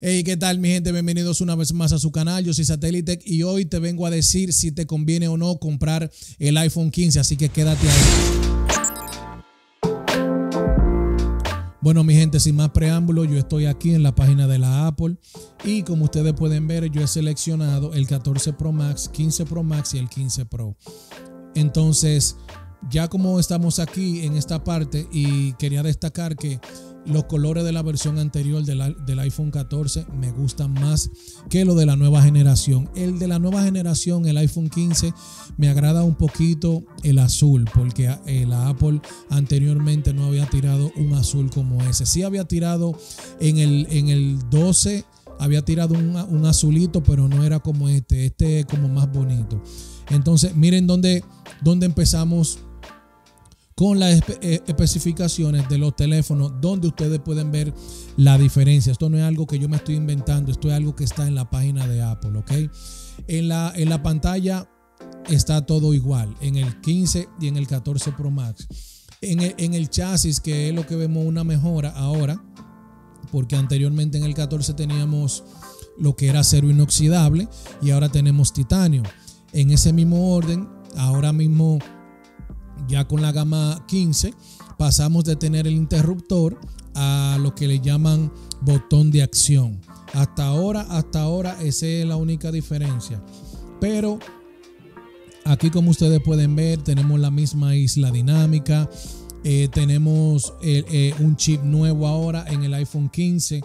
Hey, ¿qué tal mi gente? Bienvenidos una vez más a su canal. Yo soy Satellite y hoy te vengo a decir si te conviene o no comprar el iPhone 15, así que quédate ahí. Bueno, mi gente, sin más preámbulo, yo estoy aquí en la página de la Apple y como ustedes pueden ver, yo he seleccionado el 14 Pro Max, 15 Pro Max y el 15 Pro. Entonces, ya como estamos aquí en esta parte y quería destacar que los colores de la versión anterior del, iPhone 14 me gustan más que lo de la nueva generación. El de la nueva generación, el iPhone 15, me agrada un poquito el azul, porque eh, la Apple anteriormente no había tirado un azul como ese. Sí había tirado en el, en el 12, había tirado un, azulito, pero no era como este. Este es como más bonito. Entonces, miren dónde, dónde empezamos con las eh, especificaciones de los teléfonos donde ustedes pueden ver la diferencia. Esto no es algo que yo me estoy inventando, esto es algo que está en la página de Apple, ¿ok? En la, en la pantalla está todo igual, en el 15 y en el 14 Pro Max. En el, en el chasis, que es lo que vemos una mejora ahora, porque anteriormente en el 14 teníamos lo que era acero inoxidable y ahora tenemos titanio. En ese mismo orden, ahora mismo ya con la gama 15 pasamos de tener el interruptor a lo que le llaman botón de acción. Hasta ahora, hasta ahora esa es la única diferencia. Pero aquí como ustedes pueden ver tenemos la misma isla dinámica. Eh, tenemos eh, eh, un chip nuevo ahora en el iPhone 15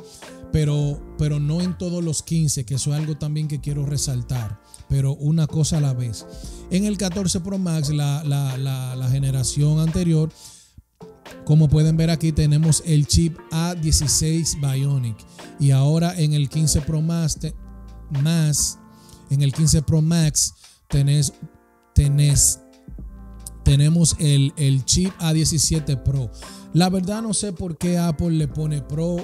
pero, pero no en todos los 15, que eso es algo también que quiero resaltar, pero una cosa a la vez. En el 14 Pro Max, la, la generación anterior, como pueden ver aquí, tenemos el chip A16 Bionic. Y ahora en el 15 Pro Max, más en el 15 Pro Max, tenés, tenés, tenemos el, el chip A17 Pro. La verdad no sé por qué Apple le pone Pro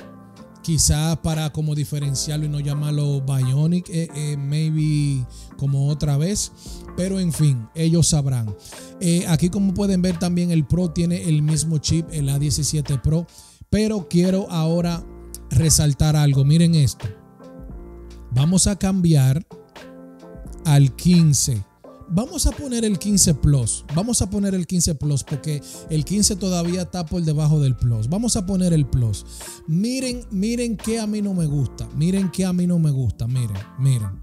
quizás para como diferenciarlo y no llamarlo Bionic, eh, eh, maybe como otra vez, pero en fin, ellos sabrán. Eh, aquí como pueden ver también el Pro tiene el mismo chip, el A17 Pro, pero quiero ahora resaltar algo, miren esto. Vamos a cambiar al 15 Vamos a poner el 15 Plus. Vamos a poner el 15 Plus porque el 15 todavía está por debajo del Plus. Vamos a poner el Plus. Miren, miren que a mí no me gusta. Miren que a mí no me gusta. Miren, miren.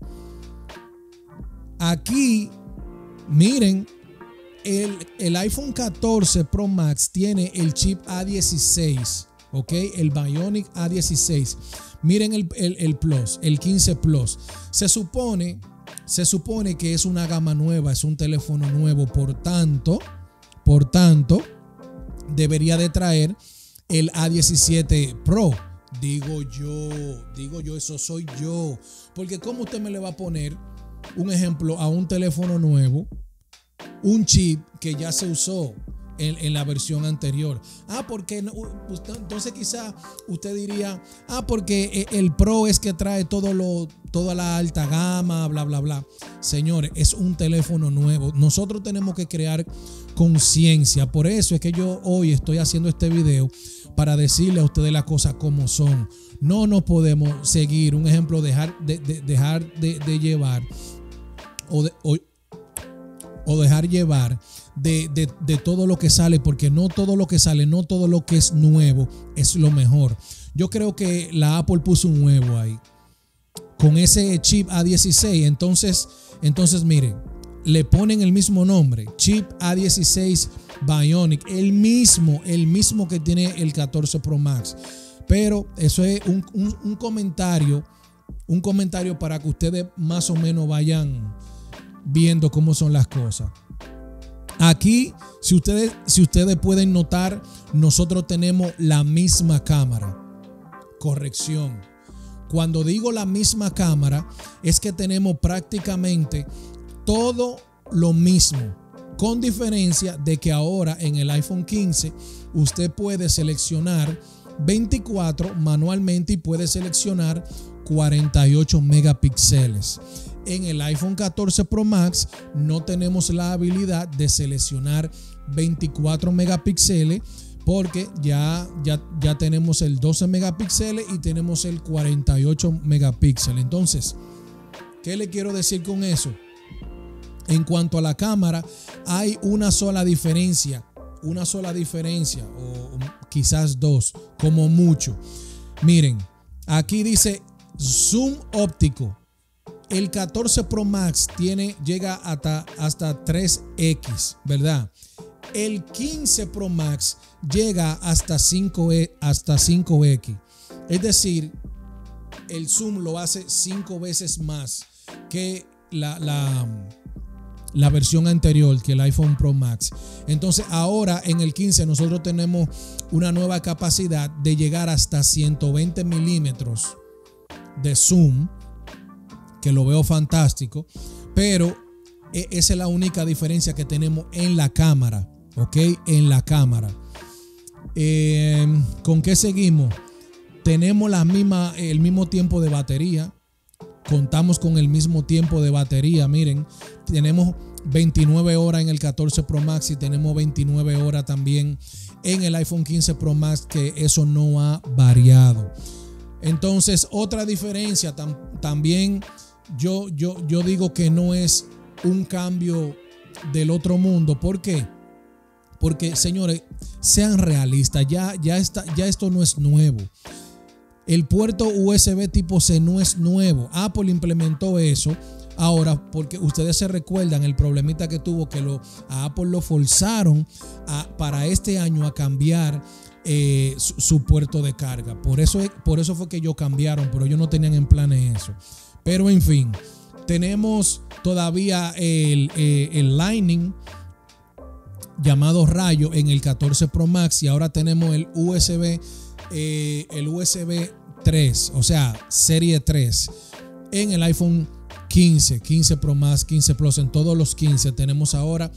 Aquí, miren, el, el iPhone 14 Pro Max tiene el chip A16. ¿ok? El Bionic A16. Miren el, el, el, Plus, el 15 Plus. Se supone se supone que es una gama nueva, es un teléfono nuevo, por tanto, por tanto, debería de traer el A17 Pro. Digo yo, digo yo, eso soy yo. Porque ¿cómo usted me le va a poner un ejemplo a un teléfono nuevo, un chip que ya se usó? En, la versión anterior. Ah, porque entonces quizá usted diría, ah, porque eh, el Pro es que trae todo lo, toda la alta gama, bla, bla, bla. Señores, es un teléfono nuevo. Nosotros tenemos que crear conciencia. Por eso es que yo hoy estoy haciendo este video para decirle a ustedes las cosas como son. No nos podemos seguir, un ejemplo, dejar de, dejar de, llevar o, o dejar llevar de, todo lo que sale, porque no todo lo que sale, no todo lo que es nuevo es lo mejor. Yo creo que la Apple puso un nuevo ahí. Con ese chip A16, entonces, entonces miren, le ponen el mismo nombre, chip A16 Bionic, el mismo, el mismo que tiene el 14 Pro Max. Pero eso es un, un comentario, un comentario para que ustedes más o menos vayan viendo cómo son las cosas. Aquí, si ustedes, si ustedes pueden notar, nosotros tenemos la misma cámara. Corrección. Cuando digo la misma cámara, es que tenemos prácticamente todo lo mismo. Con diferencia de que ahora en el iPhone 15 usted puede seleccionar 24 manualmente y puede seleccionar 48 megapíxeles en el iPhone 14 Pro Max no tenemos la habilidad de seleccionar 24 megapíxeles, porque ya, ya, ya tenemos el 12 megapíxeles y tenemos el 48 megapíxeles. Entonces, ¿qué le quiero decir con eso? En cuanto a la cámara, hay una sola diferencia, una sola diferencia, o quizás dos, como mucho. Miren, aquí dice zoom óptico. El 14 Pro Max tiene, llega hasta, hasta 3X, ¿verdad? El 15 Pro Max llega hasta 5 e, hasta 5X. Es decir, el zoom lo hace 5 veces más que la, la, la, versión anterior, que el iPhone Pro Max. Entonces ahora en el 15 nosotros tenemos una nueva capacidad de llegar hasta 120 milímetros de zoom, que lo veo fantástico, pero e, esa es la única diferencia que tenemos en la cámara, ¿ok? En la cámara. Em, ¿Con qué seguimos? Tenemos la misma, el mismo tiempo de batería. Contamos con el mismo tiempo de batería. Miren, tenemos 29 horas en el 14 Pro Max y tenemos 29 horas también en el iPhone 15 Pro Max, que eso no ha variado. Entonces, otra diferencia también, yo, yo, yo digo que no es un cambio del otro mundo. ¿Por qué? Porque, señores, sean realistas, ya, ya, está, ya esto no es nuevo. El puerto USB tipo C no es nuevo. Apple implementó eso. Ahora, porque ustedes se recuerdan el problemita que tuvo que lo, a Apple lo forzaron para este año a cambiar eh, su, puerto de carga. Por eso, por eso fue que ellos cambiaron, pero ellos no tenían en planes eso. Pero en fin, tenemos todavía el, eh, el Lightning llamado Rayo en el 14 Pro Max y ahora tenemos el USB, eh, el USB 3, o sea, serie 3 en el iPhone 15, 15 Pro Max, 15 Plus, en todos los 15 tenemos ahora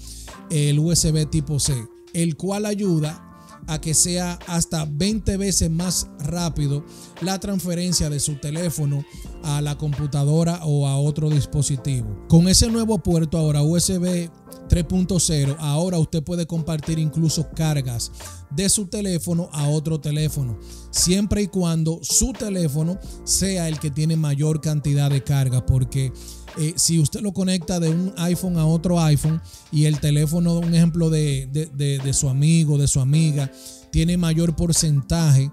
el USB tipo C, el cual ayuda a que sea hasta 20 veces más rápido la transferencia de su teléfono a la computadora o a otro dispositivo. Con ese nuevo puerto ahora USB 3.0, ahora usted puede compartir incluso cargas de su teléfono a otro teléfono, siempre y cuando su teléfono sea el que tiene mayor cantidad de carga, porque eh, si usted lo conecta de un iPhone a otro iPhone y el teléfono, un ejemplo de, de su amigo, de su amiga, tiene mayor porcentaje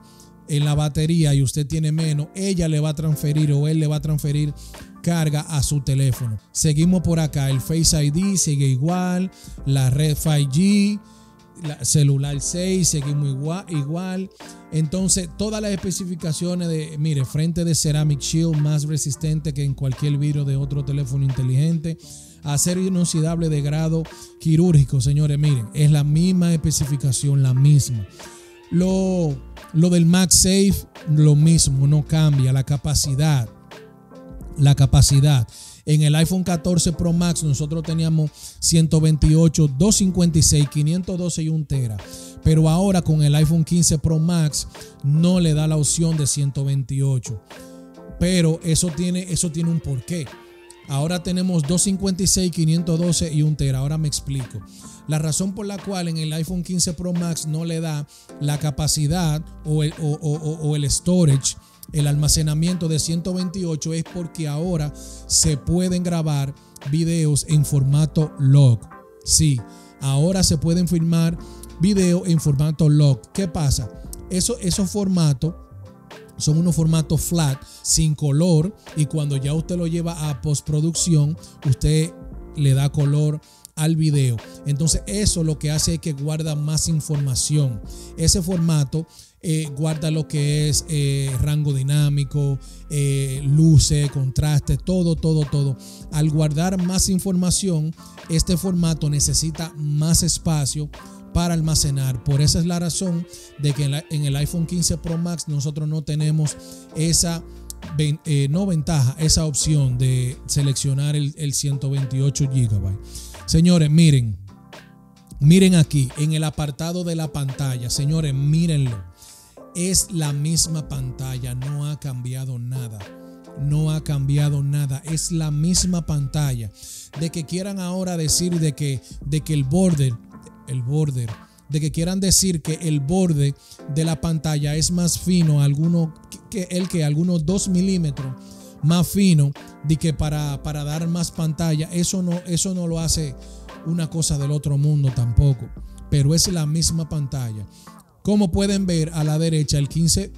en la batería y usted tiene menos, ella le va a transferir o él le va a transferir carga a su teléfono. Seguimos por acá, el Face ID sigue igual, la red 5G, la celular 6 seguimos igual, igual. Entonces, todas las especificaciones de, mire, frente de Ceramic Shield más resistente que en cualquier vidrio de otro teléfono inteligente. Acero inoxidable de grado quirúrgico, señores, miren, es la misma especificación, la misma. Lo, lo del MagSafe, lo mismo, no cambia. La capacidad, la capacidad. En el iPhone 14 Pro Max nosotros teníamos 128, 256, 512 y 1 tera. Pero ahora con el iPhone 15 Pro Max no le da la opción de 128. Pero eso tiene, eso tiene un porqué. Ahora tenemos 256, 512 y 1 tera. Ahora me explico. La razón por la cual en el iPhone 15 Pro Max no le da la capacidad o el, o el storage el almacenamiento de 128 es porque ahora se pueden grabar videos en formato log. Sí, ahora se pueden filmar videos en formato log. ¿Qué pasa? Eso, esos formatos son unos formatos flat, sin color, y cuando ya usted lo lleva a postproducción, usted le da color al video. Entonces eso lo que hace es que guarda más información. Ese formato eh, guarda lo que es eh, rango dinámico, eh, luces, contraste, todo, todo, todo. Al guardar más información, este formato necesita más espacio para almacenar. Por esa es la razón de que en, el iPhone 15 Pro Max nosotros no tenemos esa no ventaja, esa opción de seleccionar el, el 128 GB. Señores, miren, miren aquí en el apartado de la pantalla, señores, mírenlo es la misma pantalla, no ha cambiado nada. No ha cambiado nada, es la misma pantalla. De que quieran ahora decir de que, de que el border, el border de que quieran decir que el borde de la pantalla es más fino, alguno, que el que algunos 2 milímetros más fino, de que para, para dar más pantalla, eso no, eso no lo hace una cosa del otro mundo tampoco, pero es la misma pantalla. Como pueden ver a la derecha, el 15,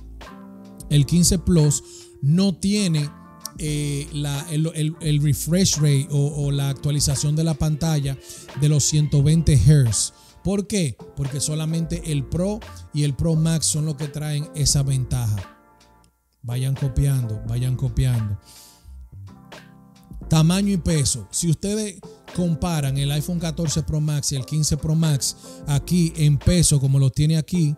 el 15 Plus no tiene eh, el, refresh rate o, la actualización de la pantalla de los 120 Hz. ¿Por qué? Porque solamente el Pro y el Pro Max son los que traen esa ventaja. Vayan copiando, vayan copiando. Tamaño y peso. Si ustedes comparan el iPhone 14 Pro Max y el 15 Pro Max aquí en peso, como lo tiene aquí,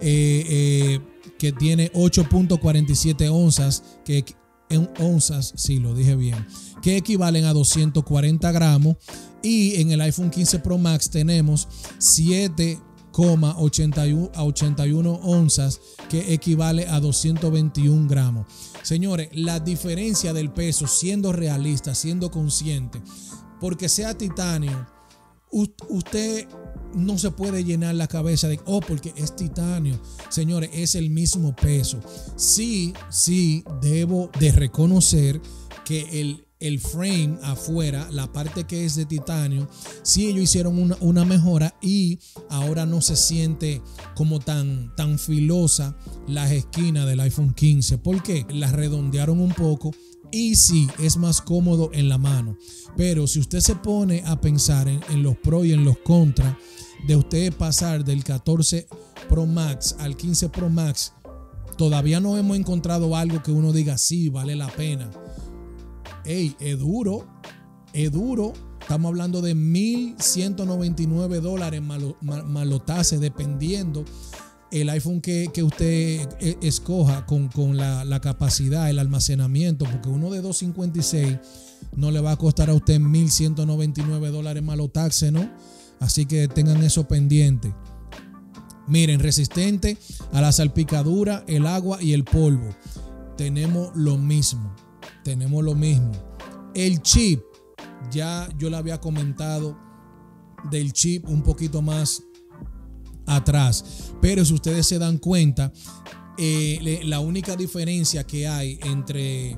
eh, eh, que tiene 8.47 onzas, que en onzas, si lo dije bien, que equivalen a 240 gramos. Y en el iPhone 15 Pro Max tenemos 7,81 onzas, que equivale a 221 gramos. Señores, la diferencia del peso, siendo realista, siendo consciente, porque sea titanio, usted no se puede llenar la cabeza de, oh, porque es titanio. Señores, es el mismo peso. Sí, sí, debo de reconocer que el, el frame afuera, la parte que es de titanio, sí ellos hicieron una, una, mejora y ahora no se siente como tan, tan filosa las esquinas del iPhone 15. ¿Por qué? Las redondearon un poco y es más cómodo en la mano. Pero si usted se pone a pensar en, los pros y en los contras de usted pasar del 14 Pro Max al 15 Pro Max, todavía no hemos encontrado algo que uno diga, sí, vale la pena. Ey, es duro, es duro. Estamos hablando de 1.199 dólares malotase, dependiendo el iPhone que, usted eh, escoja con, la, capacidad, el almacenamiento, porque uno de 256 no le va a costar a usted 1.199 dólares malo taxe, ¿no? Así que tengan eso pendiente. Miren, resistente a la salpicadura, el agua y el polvo. Tenemos lo mismo. Tenemos lo mismo. El chip, ya yo le había comentado del chip un poquito más atrás. Pero si ustedes se dan cuenta, eh, la única diferencia que hay entre, eh,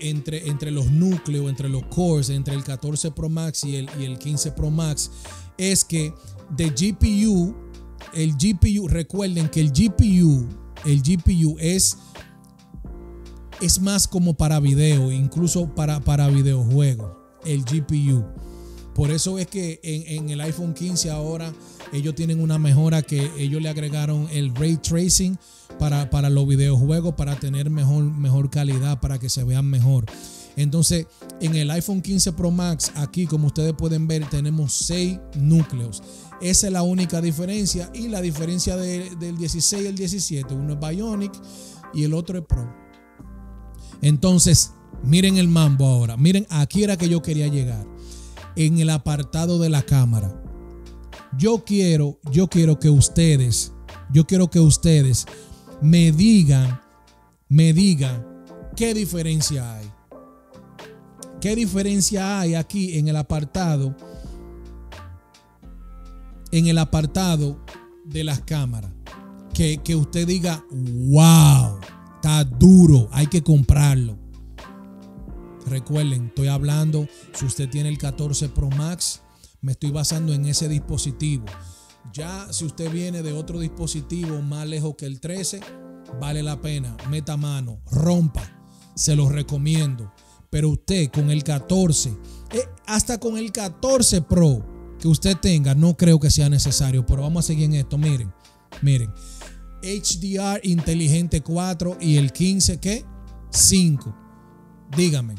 entre, entre los núcleos, entre los cores, entre el 14 Pro Max y el, y el 15 Pro Max, es que de GPU, el GPU, recuerden que el GPU, el GPU es, es más como para video, incluso para, para videojuegos, el GPU. Por eso es que en, en el iPhone 15 ahora ellos tienen una mejora que ellos le agregaron el ray tracing para, para los videojuegos para tener mejor, mejor calidad, para que se vean mejor. Entonces, en el iPhone 15 Pro Max, aquí como ustedes pueden ver, tenemos 6 núcleos. Esa es la única diferencia. Y la diferencia del 16 y el 17, uno es Bionic y el otro es Pro. Entonces, miren el mambo ahora. Miren, aquí era que yo quería llegar. En el apartado de la cámara yo quiero, yo quiero que ustedes, yo quiero que ustedes me digan, me digan qué diferencia hay. ¿Qué diferencia hay aquí en el apartado? En el apartado de las cámaras. Que, que usted diga, wow, está duro, hay que comprarlo. Recuerden, estoy hablando, si usted tiene el 14 Pro Max, me estoy basando en ese dispositivo. Ya si usted viene de otro dispositivo más lejos que el 13, vale la pena. Meta mano, rompa. Se los recomiendo. Pero usted con el 14, eh, hasta con el 14 Pro que usted tenga, no creo que sea necesario. Pero vamos a seguir en esto. Miren, miren. HDR inteligente 4 y el 15, ¿qué? 5. Dígame,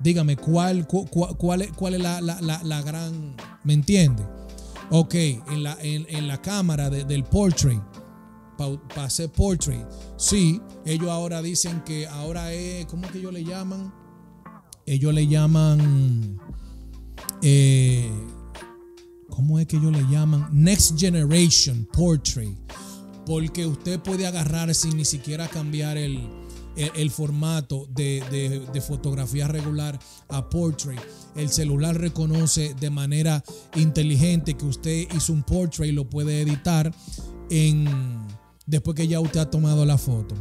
dígame cuál, cuál, cuál es la, gran, ¿me entiende? Ok, en la, en, la cámara del portrait, para hacer portrait, sí, ellos ahora dicen que ahora es, ¿cómo que ellos le llaman? Ellos le llaman, eh, ¿cómo es que ellos le llaman? Next Generation Portrait, porque usted puede agarrar sin ni siquiera cambiar el, el, formato de, de, fotografía regular a portrait. El celular reconoce de manera inteligente que usted hizo un portrait y lo puede editar en, después que ya usted ha tomado la foto.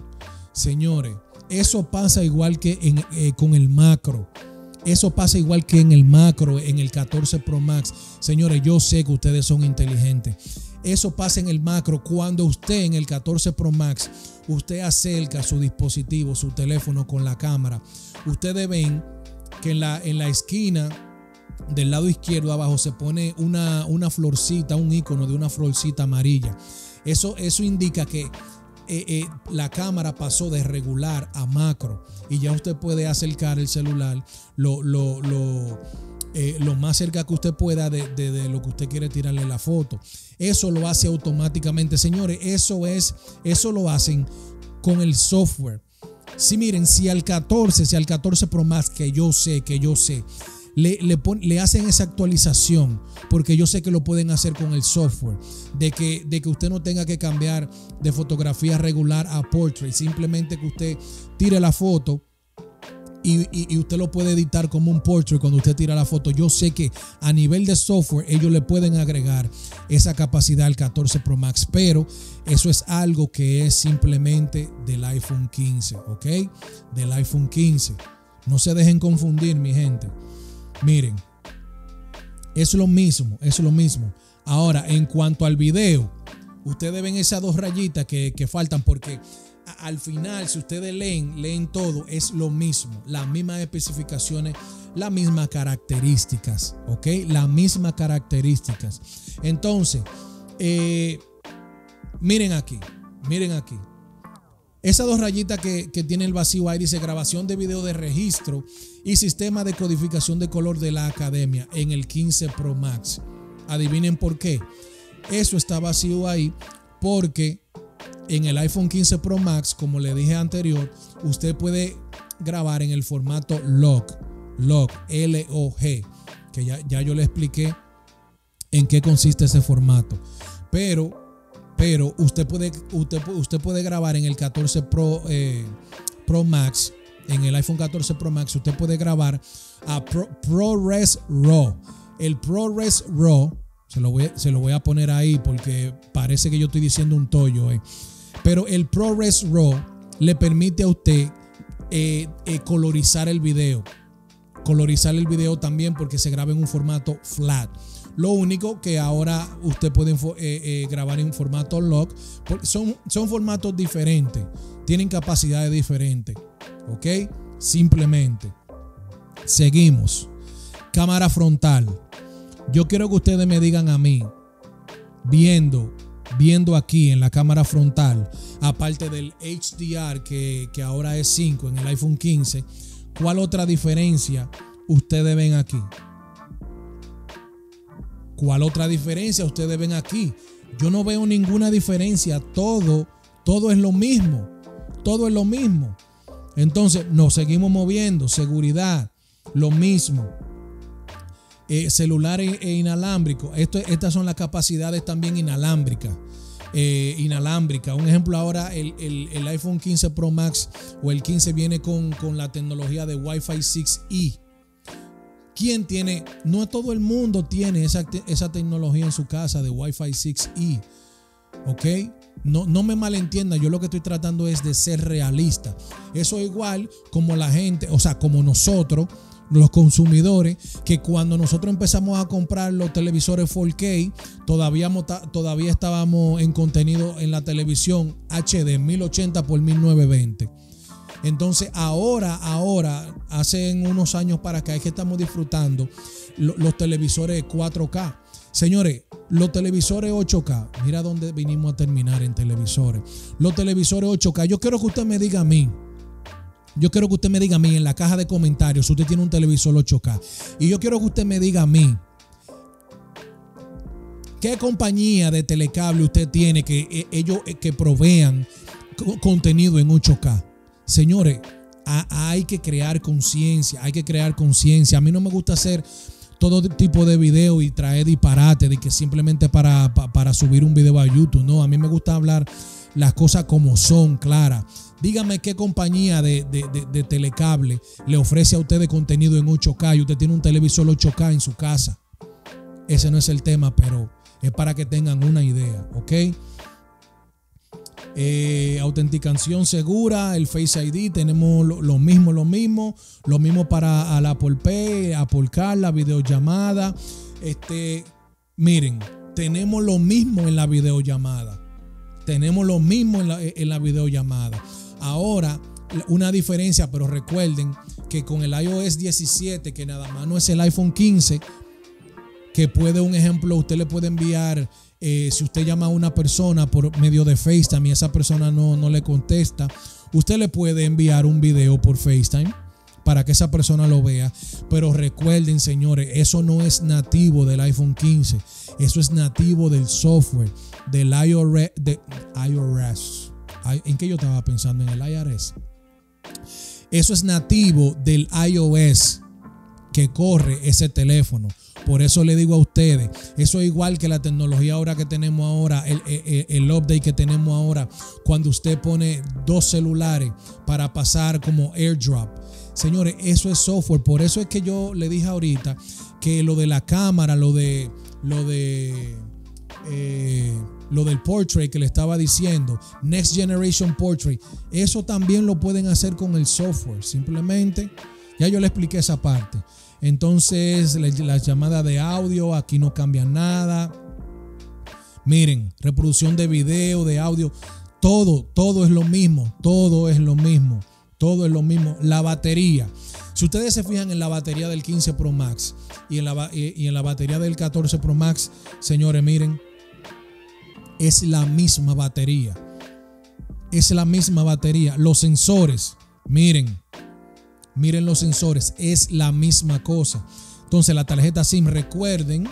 Señores, eso pasa igual que en, eh, con el macro. Eso pasa igual que en el macro, en el 14 Pro Max. Señores, yo sé que ustedes son inteligentes. Eso pasa en el macro cuando usted en el 14 Pro Max, usted acerca su dispositivo, su teléfono con la cámara. Ustedes ven que en la, en la esquina del lado izquierdo abajo se pone una, una florcita, un icono de una florcita amarilla. Eso, eso indica que eh, eh, la cámara pasó de regular a macro y ya usted puede acercar el celular lo, lo, lo, eh, lo más cerca que usted pueda de, lo que usted quiere tirarle la foto. Eso lo hace automáticamente, señores. Eso es, eso lo hacen con el software. Si miren, si al 14, si al 14 Pro Max, que yo sé, que yo sé, le, le, hacen esa actualización, porque yo sé que lo pueden hacer con el software, de que, de que usted no tenga que cambiar de fotografía regular a portrait, simplemente que usted tire la foto. Y, usted lo puede editar como un portrait cuando usted tira la foto. Yo sé que a nivel de software ellos le pueden agregar esa capacidad al 14 Pro Max, pero eso es algo que es simplemente del iPhone 15, ¿ok? Del iPhone 15. No se dejen confundir, mi gente. Miren, es lo mismo, es lo mismo. Ahora, en cuanto al video, ustedes ven esas dos rayitas que, faltan porque al final, si ustedes leen, leen todo, es lo mismo, las mismas especificaciones, las mismas características, ¿ok? Las mismas características. Entonces, eh, miren aquí, miren aquí. Esas dos rayitas que, tiene el vacío ahí dice grabación de video de registro y sistema de codificación de color de la academia en el 15 Pro Max. Adivinen por qué. Eso está vacío ahí porque en el iPhone 15 Pro Max, como le dije anterior, usted puede grabar en el formato log, log, L-O-G, que ya, ya yo le expliqué en qué consiste ese formato. Pero pero usted puede, usted, usted puede grabar en el 14 Pro, eh, Pro Max, en el iPhone 14 Pro Max, usted puede grabar a ProRes RAW. El ProRes RAW, se lo, voy, se lo voy a poner ahí porque parece que yo estoy diciendo un tollo. Eh. Pero el ProRes RAW le permite a usted eh, colorizar el video. Colorizar el video también porque se graba en un formato flat. Lo único que ahora usted puede eh, eh, grabar en formato log, son, son formatos diferentes, tienen capacidades diferentes. ¿Ok? Simplemente. Seguimos. Cámara frontal. Yo quiero que ustedes me digan a mí, viendo, viendo aquí en la cámara frontal, aparte del HDR que, que ahora es 5 en el iPhone 15, ¿cuál otra diferencia ustedes ven aquí? ¿Cuál otra diferencia ustedes ven aquí? Yo no veo ninguna diferencia. Todo, todo es lo mismo. Todo es lo mismo. Entonces nos seguimos moviendo. Seguridad, lo mismo. Eh, celular e, inalámbrico. Esto, estas son las capacidades también inalámbricas. Eh, inalámbrica. Un ejemplo ahora, el, iPhone 15 Pro Max o el 15 viene con, con la tecnología de Wi-Fi 6E. ¿Quién tiene? No todo el mundo tiene esa, esa tecnología en su casa de Wi-Fi 6E. ¿Ok? No, no me malentienda, yo lo que estoy tratando es de ser realista. Eso es igual como la gente, o sea, como nosotros, los consumidores, que cuando nosotros empezamos a comprar los televisores 4K, todavía, todavía estábamos en contenido en la televisión HD 1080 por 1920. Entonces ahora, ahora, hace unos años para acá es que estamos disfrutando los televisores 4K. Señores, los televisores 8K, mira dónde vinimos a terminar en televisores. Los televisores 8K, yo quiero que usted me diga a mí, yo quiero que usted me diga a mí en la caja de comentarios si usted tiene un televisor 8K. Y yo quiero que usted me diga a mí, ¿qué compañía de telecable usted tiene que eh, ellos eh, que provean contenido en 8K? Señores, hay que crear conciencia, hay que crear conciencia. A mí no me gusta hacer todo tipo de video y traer disparate de que simplemente para, para, subir un video a YouTube. No, a mí me gusta hablar las cosas como son, claras. Dígame qué compañía de, de, telecable le ofrece a usted contenido en 8K y usted tiene un televisor 8K en su casa. Ese no es el tema, pero es para que tengan una idea, ¿ok? Eh, autenticación segura, el Face ID, tenemos lo, mismo, lo mismo, lo mismo para la Apple Pay, Apple Car, la videollamada. Este, miren, tenemos lo mismo en la videollamada. Tenemos lo mismo en la, en la videollamada. Ahora, una diferencia, pero recuerden que con el iOS 17, que nada más no es el iPhone 15, que puede, un ejemplo, usted le puede enviar, eh, si usted llama a una persona por medio de FaceTime y esa persona no, no le contesta, usted le puede enviar un video por FaceTime para que esa persona lo vea. Pero recuerden, señores, eso no es nativo del iPhone 15. Eso es nativo del software, del iOS. De iOS. ¿En qué yo estaba pensando? En el IRS. Eso es nativo del iOS que corre ese teléfono. Por eso le digo a ustedes, eso es igual que la tecnología ahora que tenemos ahora, el, el, update que tenemos ahora, cuando usted pone dos celulares para pasar como airdrop. Señores, eso es software. Por eso es que yo le dije ahorita que lo de la cámara, lo de lo de eh, lo del portrait que le estaba diciendo, Next Generation Portrait, eso también lo pueden hacer con el software. Simplemente, ya yo le expliqué esa parte. Entonces, las llamadas de audio, aquí no cambia nada. Miren, reproducción de video, de audio, todo, todo es lo mismo, todo es lo mismo, todo es lo mismo. La batería. Si ustedes se fijan en la batería del 15 Pro Max y en la, y en la batería del 14 Pro Max, señores, miren, es la misma batería. Es la misma batería. Los sensores, miren, miren los sensores, es la misma cosa. Entonces la tarjeta SIM, recuerden,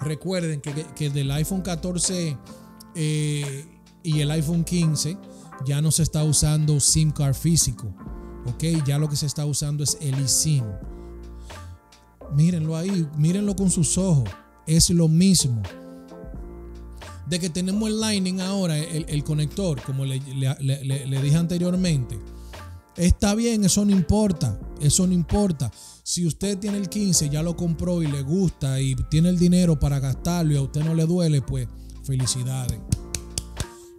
recuerden que, que del iPhone 14 eh, y el iPhone 15 ya no se está usando SIM card físico. Ok, ya lo que se está usando es el eSIM. Mírenlo ahí, mírenlo con sus ojos. Es lo mismo de que tenemos el Lightning ahora, el, conector, como le, dije anteriormente. Está bien, eso no importa, eso no importa. Si usted tiene el 15, ya lo compró y le gusta y tiene el dinero para gastarlo y a usted no le duele, pues felicidades.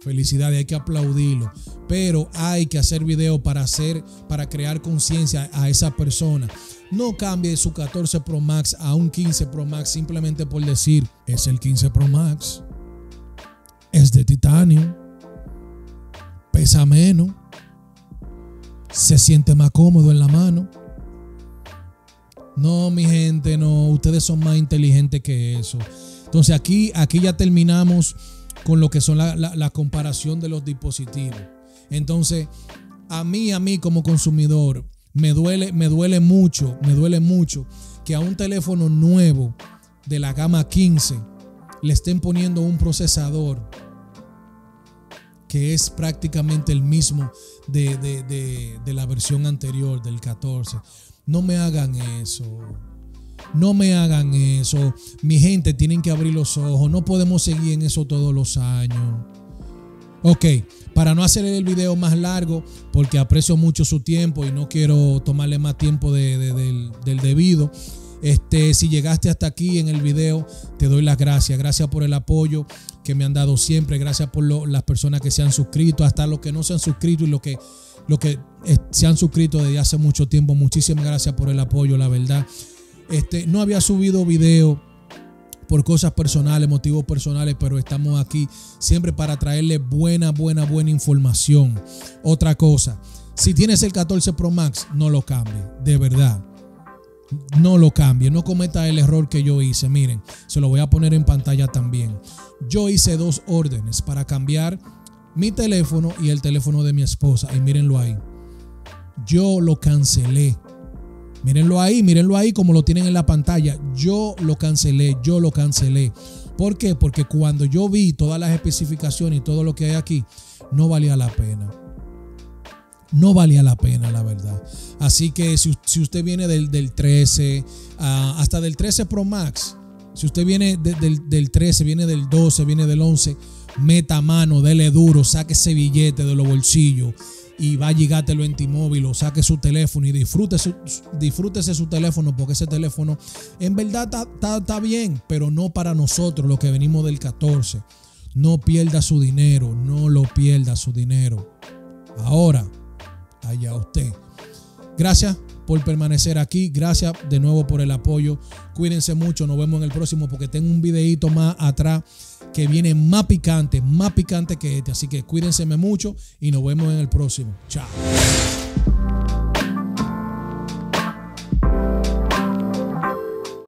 Felicidades, hay que aplaudirlo. Pero hay que hacer video para hacer, para crear conciencia a esa persona. No cambie su 14 Pro Max a un 15 Pro Max simplemente por decir, es el 15 Pro Max es de titanio, pesa menos, se siente más cómodo en la mano. No, mi gente, no, ustedes son más inteligentes que eso. Entonces aquí, aquí ya terminamos con lo que son la, la comparación de los dispositivos. Entonces, a mí, a mí como consumidor, me duele, me duele mucho, me duele mucho que a un teléfono nuevo de la gama 15 le estén poniendo un procesador que es prácticamente el mismo de, la versión anterior del 14. No me hagan eso. No me hagan eso. Mi gente tienen que abrir los ojos. No podemos seguir en eso todos los años. Ok, para no hacer el video más largo, porque aprecio mucho su tiempo y no quiero tomarle más tiempo del, del debido. Este, si llegaste hasta aquí en el video, te doy las gracias. Gracias por el apoyo que me han dado siempre. Gracias por las personas que se han suscrito, hasta los que no se han suscrito y los que, que eh, se han suscrito desde hace mucho tiempo. Muchísimas gracias por el apoyo, la verdad. Este, no había subido video por cosas personales, motivos personales, pero estamos aquí siempre para traerle buena, buena, buena información. Otra cosa, si tienes el 14 Pro Max, no lo cambie, de verdad no lo cambie, no cometa el error que yo hice. Miren, se lo voy a poner en pantalla también. Yo hice dos órdenes para cambiar mi teléfono y el teléfono de mi esposa. Y mírenlo ahí. Yo lo cancelé. Mírenlo ahí, mírenlo ahí como lo tienen en la pantalla. Yo lo cancelé, yo lo cancelé. ¿Por qué? Porque cuando yo vi todas las especificaciones y todo lo que hay aquí, no valía la pena no valía la pena, la verdad. Así que si, usted viene del, 13 ah, hasta del 13 Pro Max, si usted viene del, 13, viene del 12, viene del 11, meta mano, dele duro, saque ese billete de los bolsillos y va a llegártelo en T-Mobile o saque su teléfono y disfrute disfrútese su teléfono porque ese teléfono en verdad está bien, pero no para nosotros los que venimos del 14. No pierda su dinero, no lo pierda su dinero. Ahora, allá usted. Gracias por permanecer aquí. Gracias de nuevo por el apoyo. Cuídense mucho. Nos vemos en el próximo porque tengo un videito más atrás que viene más picante, más picante que este. Así que cuídense mucho y nos vemos en el próximo. Chao.